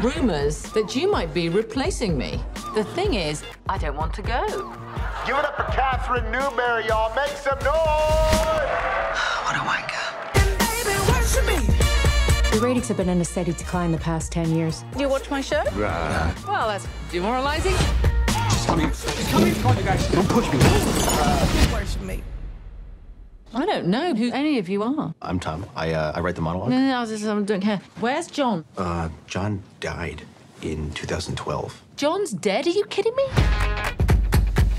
hearing rumors that you might be replacing me. The thing is, I don't want to go. Give it up for Katherine Newbury, y'all. Make some noise! What a wanker. The ratings have been in a steady decline the past 10 years. Do you watch my show? Right. Well, that's demoralizing. She's coming. She's coming. Come on, you guys. Don't push me. I don't know who any of you are. I'm Tom. I uh, I write the monologue. No, no, no, I just I don't care. Where's John? Uh, John died in 2012. John's dead? Are you kidding me?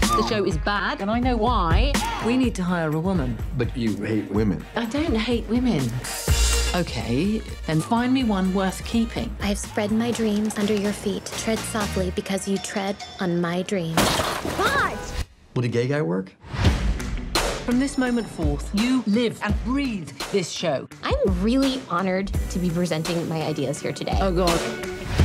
The show is bad, and I know why. We need to hire a woman. But you hate women. I don't hate women. Okay, then find me one worth keeping. I've spread my dreams under your feet. Tread softly because you tread on my dreams. Would a gay guy work? From this moment forth, you live and breathe this show. I'm really honored to be presenting my ideas here today. Oh, God.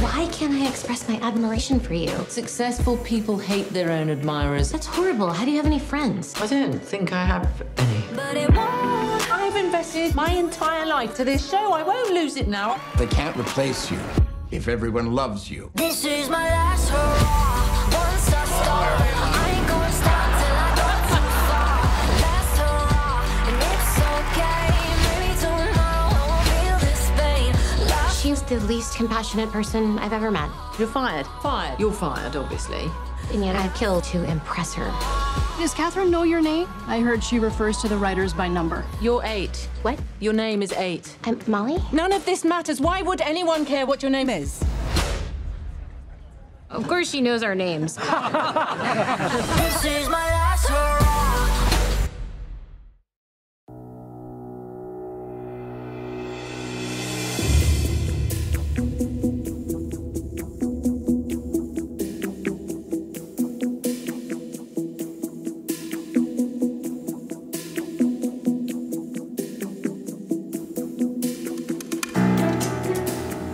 Why can't I express my admiration for you? Successful people hate their own admirers. That's horrible. How do you have any friends? I don't think I have any. But it won't. I've invested my entire life to this show. I won't lose it now. They can't replace you if everyone loves you. This is my last hurrah. Last the least compassionate person I've ever met. You're fired. Fired. You're fired, obviously. And yet I've killed to impress her. Does Katherine know your name? I heard she refers to the writers by number. You're eight. What? Your name is eight. I'm Molly? None of this matters. Why would anyone care what your name is? Of course she knows our names. This is my